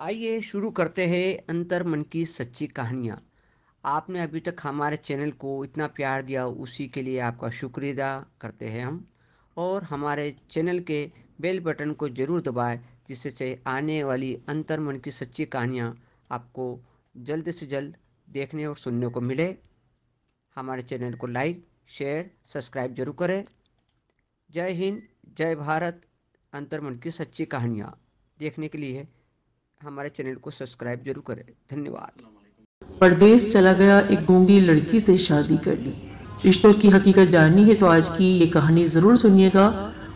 आइए शुरू करते हैं अंतर मन की सच्ची कहानियाँ। आपने अभी तक हमारे चैनल को इतना प्यार दिया, उसी के लिए आपका शुक्रिया करते हैं हम। और हमारे चैनल के बेल बटन को ज़रूर दबाएँ, जिससे आने वाली अंतर मन की सच्ची कहानियाँ आपको जल्द से जल्द देखने और सुनने को मिले। हमारे चैनल को लाइक, शेयर, सब्सक्राइब ज़रूर करें। जय हिंद, जय भारत, अंतर मन की सच्ची कहानियाँ। देखने के लिए हमारे चैनल को सब्सक्राइब ज़रूर करें। धन्यवाद। परदेश चला गया, एक गूँगी लड़की से शादी कर ली। रिश्तों की हकीकत जाननी है तो आज की ये कहानी ज़रूर सुनिएगा।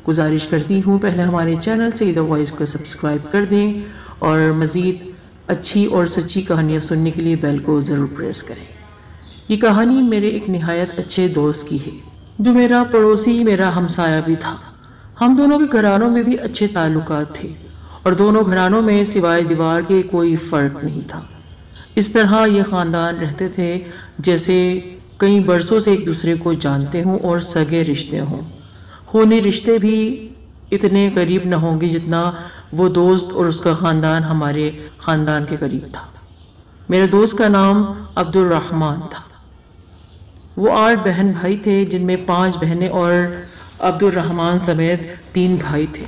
गुजारिश करती हूँ, पहले हमारे चैनल से द वॉइस को सब्सक्राइब कर दें और मज़ीद अच्छी और सच्ची कहानियाँ सुनने के लिए बेल को ज़रूर प्रेस करें। ये कहानी मेरे एक नहायत अच्छे दोस्त की है, जो मेरा पड़ोसी, मेरा हमसाया भी था। हम दोनों के घरानों में भी अच्छे ताल्लुक थे। और दोनों घरानों में सिवाय दीवार के कोई फ़र्क नहीं था। इस तरह ये ख़ानदान रहते थे, जैसे कई बरसों से एक दूसरे को जानते हों और सगे रिश्ते हों। होने रिश्ते भी इतने करीब न होंगे जितना वो दोस्त और उसका ख़ानदान हमारे ख़ानदान के करीब था। मेरे दोस्त का नाम अब्दुल रहमान था। वो आठ बहन भाई थे, जिनमें पाँच बहनें और अब्दुल रहमान समेत तीन भाई थे।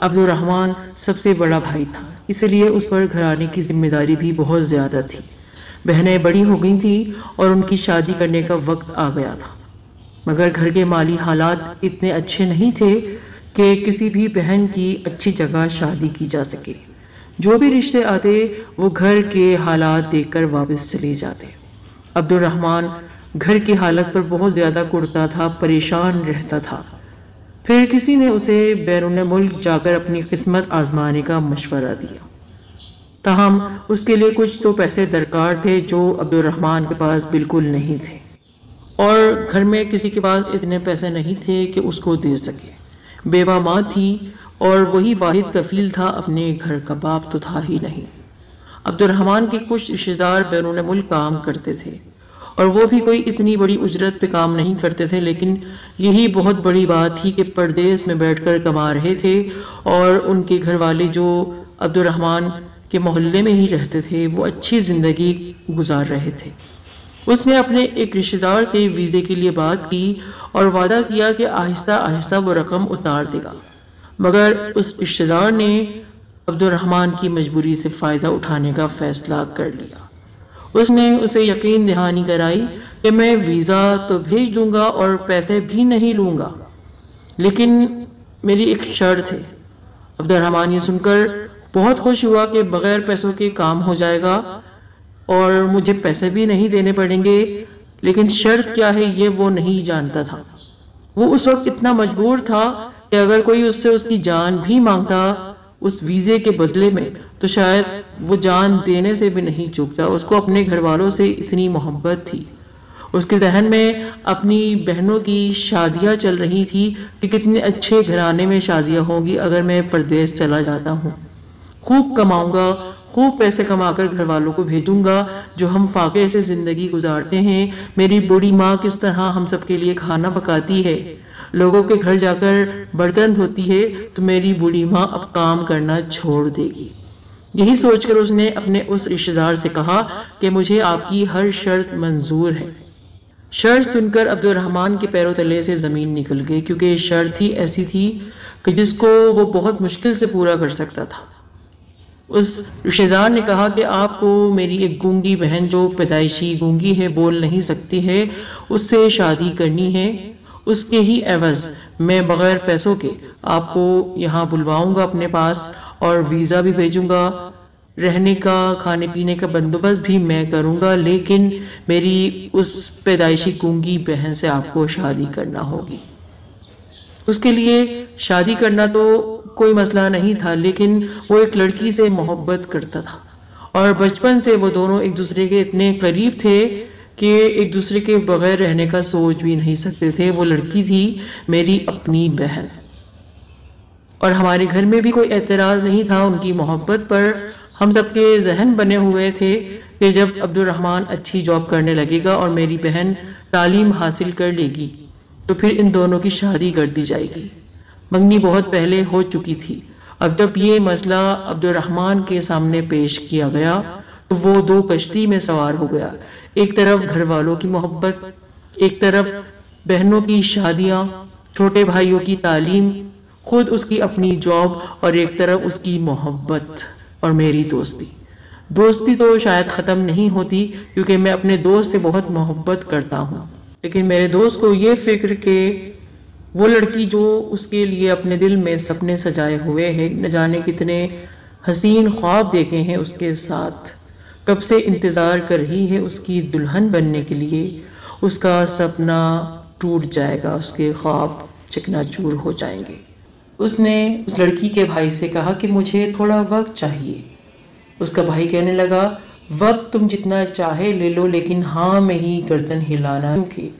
अब्दुल रहमान सबसे बड़ा भाई था, इसलिए उस पर घराने की ज़िम्मेदारी भी बहुत ज़्यादा थी। बहनें बड़ी हो गई थी और उनकी शादी करने का वक्त आ गया था। मगर घर के माली हालात इतने अच्छे नहीं थे कि किसी भी बहन की अच्छी जगह शादी की जा सके। जो भी रिश्ते आते, वो घर के हालात देखकर वापस चले जाते। अब्दुलरहमान घर की हालत पर बहुत ज़्यादा कुड़ता था, परेशान रहता था। फिर किसी ने उसे बैरून मुल्क जाकर अपनी किस्मत आजमाने का मशवरा दिया। ताहम उसके लिए कुछ तो पैसे दरकार थे जो अब्दुलरहमान के पास बिल्कुल नहीं थे। और घर में किसी के पास इतने पैसे नहीं थे कि उसको दे सके। बेवा माँ थी और वही वाहिद कफील था, अपने घर का बाप तो था ही नहीं। अब्दुलरहमान के कुछ रिश्तेदार बैरून मुल्क काम करते थे। और वो भी कोई इतनी बड़ी उजरत पे काम नहीं करते थे, लेकिन यही बहुत बड़ी बात थी कि परदेश में बैठकर कमा रहे थे और उनके घर वाले जो अब्दुलरहमान के मोहल्ले में ही रहते थे, वो अच्छी ज़िंदगी गुजार रहे थे। उसने अपने एक रिश्तेदार से वीज़े के लिए बात की और वादा किया कि आहिस्ता आहिस्ता वो रकम उतार देगा। मगर उस रिश्तेदार ने अब्दुलरहमान की मजबूरी से फ़ायदा उठाने का फ़ैसला कर लिया। उसने उसे यकीन दहानी कराई कि मैं वीज़ा तो भेज दूँगा और पैसे भी नहीं लूँगा। लेकिन मेरी एक शर्त है। अब्दुलरहमान ये सुनकर बहुत खुश हुआ कि बगैर पैसों के काम हो जाएगा और मुझे पैसे भी नहीं देने पड़ेंगे, लेकिन शर्त क्या है ये वो नहीं जानता था। वो उस वक्त इतना मजबूर था कि अगर कोई उससे उसकी जान भी माँगता उस वीज़े के बदले में तो शायद वो जान देने से भी नहीं चूकता। उसको अपने घर वालों से इतनी मोहब्बत थी। उसके जहन में अपनी बहनों की शादियाँ चल रही थी कि कितने अच्छे घराने में शादियाँ होंगी अगर मैं परदेश चला जाता हूँ। खूब कमाऊँगा, खूब पैसे कमाकर घर वालों को भेजूँगा, जो हम फाके से ज़िंदगी गुजारते हैं। मेरी बूढ़ी माँ किस तरह हम सबके लिए खाना पकाती है? लोगों के घर जाकर बर्तन धोती है तो मेरी बूढ़ी माँ अब काम करना छोड़ देगी। यही सोचकर उसने अपने उस रिश्तेदार से कहा कि मुझे आपकी हर शर्त मंजूर है। शर्त सुनकर अब्दुलरहमान के पैरों तले से ज़मीन निकल गई, क्योंकि शर्त ही ऐसी थी कि जिसको वो बहुत मुश्किल से पूरा कर सकता था। उस रिश्तेदार ने कहा कि आपको मेरी एक गूँगी बहन जो पैदाइशी गूँगी है बोल नहीं सकती है, उससे शादी करनी है। उसके ही एवज मैं बगैर पैसों के आपको यहाँ बुलवाऊँगा अपने पास और वीज़ा भी भेजूँगा। रहने का, खाने पीने का बंदोबस्त भी मैं करूँगा, लेकिन मेरी उस पैदाइशी गूँगी बहन से आपको शादी करना होगी। उसके लिए शादी करना तो कोई मसला नहीं था, लेकिन वो एक लड़की से मोहब्बत करता था। और बचपन से वो दोनों एक दूसरे के इतने करीब थे कि एक दूसरे के बगैर रहने का सोच भी नहीं सकते थे। वो लड़की थी मेरी अपनी बहन। और हमारे घर में भी कोई एतराज़ नहीं था उनकी मोहब्बत पर। हम सबके जहन बने हुए थे कि जब अब्दुलरहमान अच्छी जॉब करने लगेगा और मेरी बहन तालीम हासिल कर लेगी तो फिर इन दोनों की शादी कर दी जाएगी। मंगनी बहुत पहले हो चुकी थी। अब जब ये मसला अब्दुलरहमान के सामने पेश किया गया तो वो दो कश्ती में सवार हो गया। एक तरफ़ घर वालों की मोहब्बत, एक तरफ़ बहनों की शादियाँ, छोटे भाइयों की तालीम, खुद उसकी अपनी जॉब और एक तरफ़ उसकी मोहब्बत और मेरी दोस्ती। दोस्ती तो शायद ख़त्म नहीं होती, क्योंकि मैं अपने दोस्त से बहुत मोहब्बत करता हूँ। लेकिन मेरे दोस्त को ये फ़िक्र के वो लड़की जो उसके लिए अपने दिल में सपने सजाए हुए हैं, न जाने कितने हसीन ख्वाब देखे हैं उसके साथ। कब से इंतज़ार कर रही है उसकी दुल्हन बनने के लिए? उसका सपना टूट जाएगा, उसके ख्वाब चिकनाचूर हो जाएँगे। उसने उस लड़की के भाई से कहा कि मुझे थोड़ा वक्त चाहिए। उसका भाई कहने लगा, वक्त तुम जितना चाहे ले लो, लेकिन हाँ में ही गर्दन हिलाना क्योंकि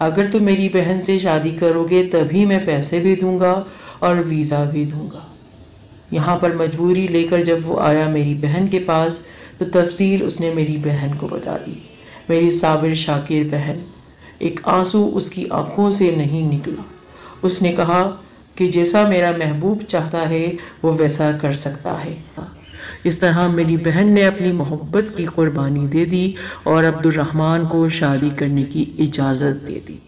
अगर तुम मेरी बहन से शादी करोगे, तभी मैं पैसे भी दूँगा और वीज़ा भी दूँगा। यहाँ पर मजबूरी लेकर जब वो आया मेरी बहन के पास तो तफसील उसने मेरी बहन को बता दी। मेरी साबिर शाकिर बहन। एक आँसू उसकी आँखों से नहीं निकला। उसने कहा कि जैसा मेरा महबूब चाहता है, वो वैसा कर सकता है। इस तरह मेरी बहन ने अपनी मोहब्बत की कुर्बानी दे दी और अब्दुलरहमान को शादी करने की इजाज़त दे दी।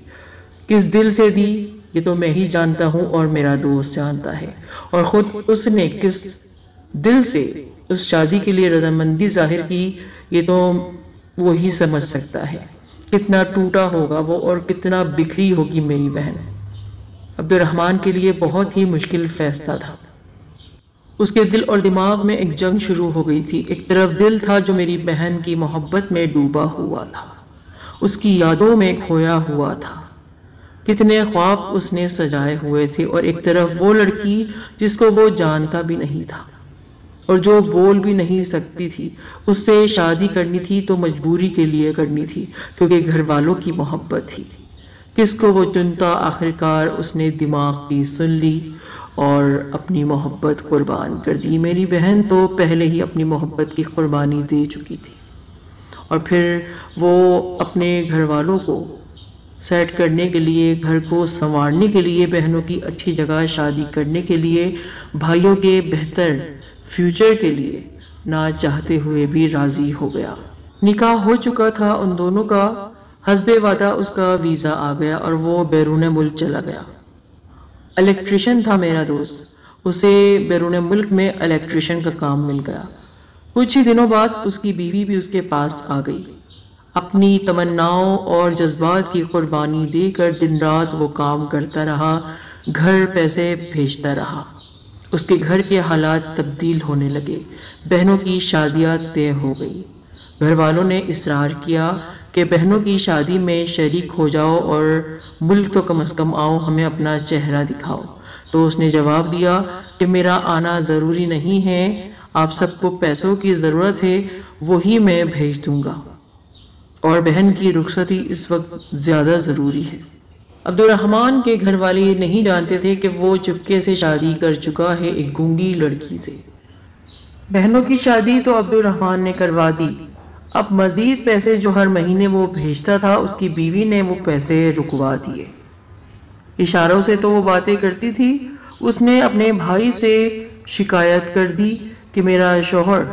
किस दिल से दी, ये तो मैं ही जानता हूँ और मेरा दोस्त जानता है। और ख़ुद उसने किस दिल से उस शादी के लिए रजामंदी ज़ाहिर की, ये तो वो ही समझ सकता है। कितना टूटा होगा वो और कितना बिखरी होगी मेरी बहन। अब्दुलरहमान के लिए बहुत ही मुश्किल फैसला था। उसके दिल और दिमाग में एक जंग शुरू हो गई थी। एक तरफ़ दिल था जो मेरी बहन की मोहब्बत में डूबा हुआ था। उसकी यादों में खोया हुआ था। कितने ख्वाब उसने सजाए हुए थे और एक तरफ़ वो लड़की जिसको वो जानता भी नहीं था। और जो बोल भी नहीं सकती थी, उससे शादी करनी थी तो मजबूरी के लिए करनी थी, क्योंकि घर वालों की मोहब्बत थी। किसको वो चुनता आखिरकार, उसने दिमाग की सुन ली और अपनी मोहब्बत कुर्बान कर दी। मेरी बहन तो पहले ही अपनी मोहब्बत की कुर्बानी दे चुकी थी। और फिर वो अपने घर वालों को सेट करने के लिए, घर को संवारने के लिए, बहनों की अच्छी जगह शादी करने के लिए, भाइयों के बेहतर फ्यूचर के लिए ना चाहते हुए भी राज़ी हो गया। निकाह हो चुका था उन दोनों का। हसबे वादा उसका वीज़ा आ गया और वो बैरून मुल्क चला गया। इलेक्ट्रिशियन था मेरा दोस्त। उसे बैरून मुल्क में इलेक्ट्रिशियन का काम मिल गया। कुछ ही दिनों बाद उसकी बीवी भी उसके पास आ गई। अपनी तमन्नाओं और जज्बात की कुर्बानी देकर दिन रात वो काम करता रहा, घर पैसे भेजता रहा। उसके घर के हालात तब्दील होने लगे। बहनों की शादियाँ तय हो गई। घर वालों ने इसरार किया कि बहनों की शादी में शरीक हो जाओ और मुल्क तो कम अज़ कम आओ, हमें अपना चेहरा दिखाओ। तो उसने जवाब दिया कि मेरा आना ज़रूरी नहीं है, आप सबको पैसों की ज़रूरत है, वही मैं भेज दूँगा। और बहन की रुखसती इस वक्त ज़्यादा ज़रूरी है। अब्दुलरहमान के घर वाले नहीं जानते थे कि वो चुपके से शादी कर चुका है एक गूँगी लड़की से। बहनों की शादी तो अब्दुलरहमान ने करवा दी। अब मज़ीद पैसे जो हर महीने वो भेजता था, उसकी बीवी ने वो पैसे रुकवा दिए। इशारों से तो वो बातें करती थी। उसने अपने भाई से शिकायत कर दी कि मेरा शोहर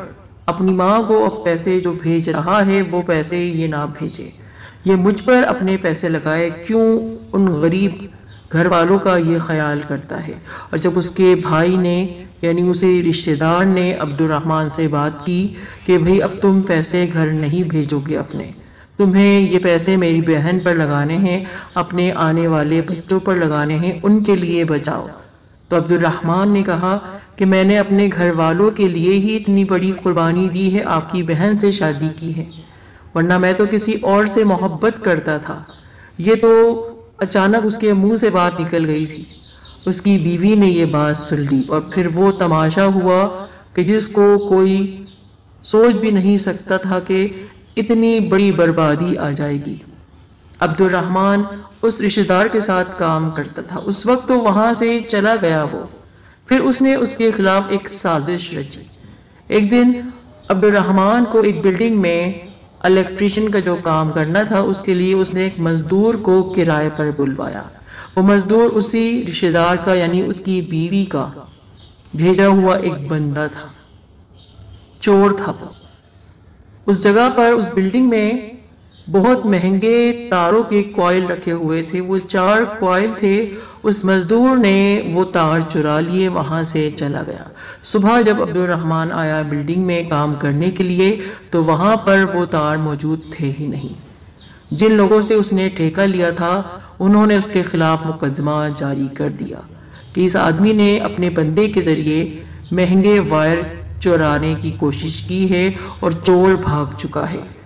अपनी माँ को अब पैसे जो भेज रहा है, वो पैसे ये ना भेजे। ये मुझ पर अपने पैसे लगाए, क्यों उन गरीब घर वालों का ये ख्याल करता है? और जब उसके भाई ने, यानी उसे रिश्तेदार ने अब्दुलरहमान से बात की कि भाई, अब तुम पैसे घर नहीं भेजोगे अपने। तुम्हें ये पैसे मेरी बहन पर लगाने हैं, अपने आने वाले बच्चों पर लगाने हैं, उनके लिए बचाओ। तो अब्दुलरहमान ने कहा कि मैंने अपने घर वालों के लिए ही इतनी बड़ी कुर्बानी दी है, आपकी बहन से शादी की है। वरना मैं तो किसी और से मोहब्बत करता था। ये तो अचानक उसके मुँह से बात निकल गई थी। उसकी बीवी ने ये बात सुन ली और फिर वो तमाशा हुआ कि जिसको कोई सोच भी नहीं सकता था कि इतनी बड़ी बर्बादी आ जाएगी। अब्दुलरहमान उस रिश्तेदार के साथ काम करता था। उस वक्त तो वहाँ से चला गया वो। फिर उसने उसके खिलाफ एक साजिश रची। एक दिन अब्दुलरहमान को एक बिल्डिंग में इलेक्ट्रिशियन का जो काम करना था, उसके लिए उसने एक मजदूर को किराए पर बुलवाया। वो मजदूर उसी रिश्तेदार का, यानी उसकी बीवी का भेजा हुआ एक बंदा था। चोर था वो। उस जगह पर, उस बिल्डिंग में बहुत महँगे तारों के कॉयल रखे हुए थे। वो चार कॉयल थे। उस मजदूर ने वो तार चुरा लिए, वहाँ से चला गया। सुबह जब अब्दुल रहमान आया बिल्डिंग में काम करने के लिए तो वहाँ पर वो तार मौजूद थे ही नहीं। जिन लोगों से उसने ठेका लिया था, उन्होंने उसके खिलाफ मुकदमा जारी कर दिया कि इस आदमी ने अपने बंदे के ज़रिए महँगे वायर चुराने की कोशिश की है और चोर भाग चुका है।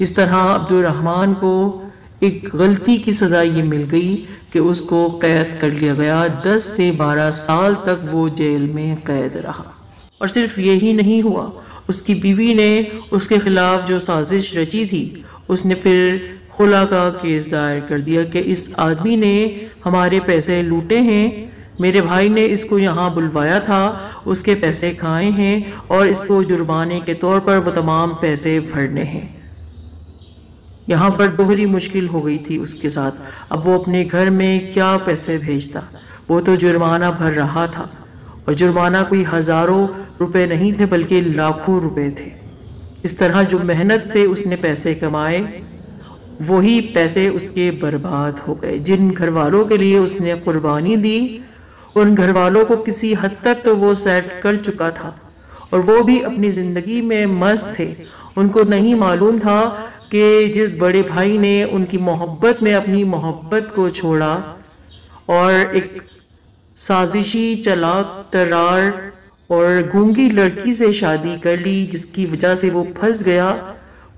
इस तरह अब्दुलरहमान को एक गलती की सज़ा ये मिल गई कि उसको कैद कर लिया गया। 10 से 12 साल तक वो जेल में कैद रहा। और सिर्फ़ यही नहीं हुआ, उसकी बीवी ने उसके खिलाफ जो साजिश रची थी, उसने फिर खुला का केस दायर कर दिया कि इस आदमी ने हमारे पैसे लूटे हैं, मेरे भाई ने इसको यहाँ बुलवाया था, उसके पैसे खाए हैं और इसको जुर्माने के तौर पर वो तमाम पैसे भरने हैं। यहाँ पर दोहरी मुश्किल हो गई थी उसके साथ। अब वो अपने घर में क्या पैसे भेजता? वो तो जुर्माना भर रहा था और जुर्माना कोई हज़ारों रुपए नहीं थे, बल्कि लाखों रुपए थे। इस तरह जो मेहनत से उसने पैसे कमाए, वही पैसे उसके बर्बाद हो गए। जिन घर वालों के लिए उसने कुर्बानी दी, उन घर वालों को किसी हद तक तो वो सेट कर चुका था। और वो भी अपनी ज़िंदगी में मस्त थे। उनको नहीं मालूम था कि जिस बड़े भाई ने उनकी मोहब्बत में अपनी मोहब्बत को छोड़ा और एक साजिशी चलाक तरार और गूँगी लड़की से शादी कर ली, जिसकी वजह से वो फंस गया,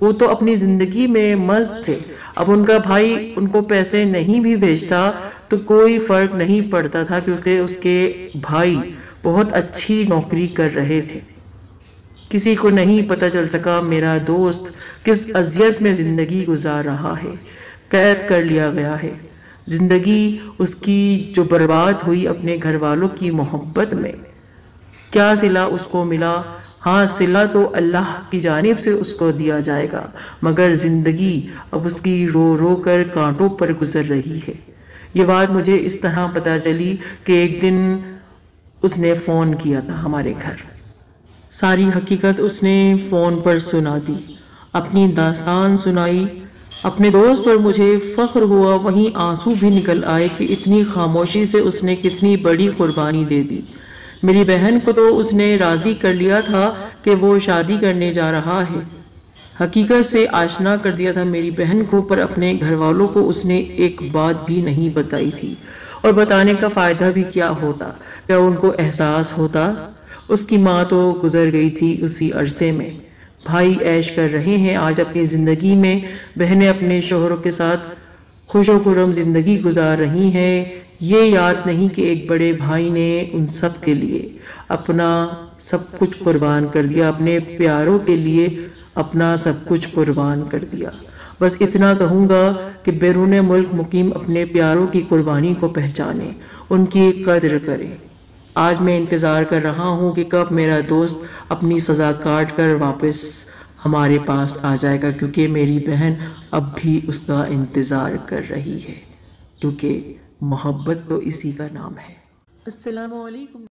वो तो अपनी ज़िंदगी में मस्त थे। अब उनका भाई उनको पैसे नहीं भी भेजता तो कोई फ़र्क नहीं पड़ता था, क्योंकि उसके भाई बहुत अच्छी नौकरी कर रहे थे। किसी को नहीं पता चल सका मेरा दोस्त किस अजियत में ज़िंदगी गुजार रहा है। कैद कर लिया गया है। ज़िंदगी उसकी जो बर्बाद हुई अपने घर वालों की मोहब्बत में। क्या सिला उसको मिला? हाँ सिला तो अल्लाह की जानब से उसको दिया जाएगा, मगर ज़िंदगी अब उसकी रो रो कर कांटों पर गुजर रही है। ये बात मुझे इस तरह पता चली कि एक दिन उसने फ़ोन किया था हमारे घर। सारी हकीकत उसने फ़ोन पर सुना दी। अपनी दास्तान सुनाई। अपने दोस्त पर मुझे फ़ख्र हुआ, वहीं आँसू भी निकल आए कि इतनी खामोशी से उसने कितनी बड़ी कुर्बानी दे दी। मेरी बहन को तो उसने राज़ी कर लिया था कि वो शादी करने जा रहा है। हकीकत से आशना कर दिया था मेरी बहन को, पर अपने घर वालों को उसने एक बात भी नहीं बताई थी। और बताने का फ़ायदा भी क्या होता? क्या उनको एहसास होता? उसकी माँ तो गुजर गई थी उसी अरसे में। भाई ऐश कर रहे हैं, आज अपनी ज़िंदगी में बहनें अपने शोहरों के साथ खुशो खुरम ज़िंदगी गुजार रही हैं। ये याद नहीं कि एक बड़े भाई ने उन सब के लिए अपना सब कुछ कुर्बान कर दिया, अपने प्यारों के लिए अपना सब कुछ कुर्बान कर दिया। बस इतना कहूँगा कि बैरून मुल्क मुकीम अपने प्यारों की कुर्बानी को पहचाने, उनकी कदर करें। आज मैं इंतज़ार कर रहा हूँ कि कब मेरा दोस्त अपनी सज़ा काट कर वापस हमारे पास आ जाएगा, क्योंकि मेरी बहन अब भी उसका इंतज़ार कर रही है, क्योंकि मोहब्बत तो इसी का नाम है। अस्सलाम वालेकुम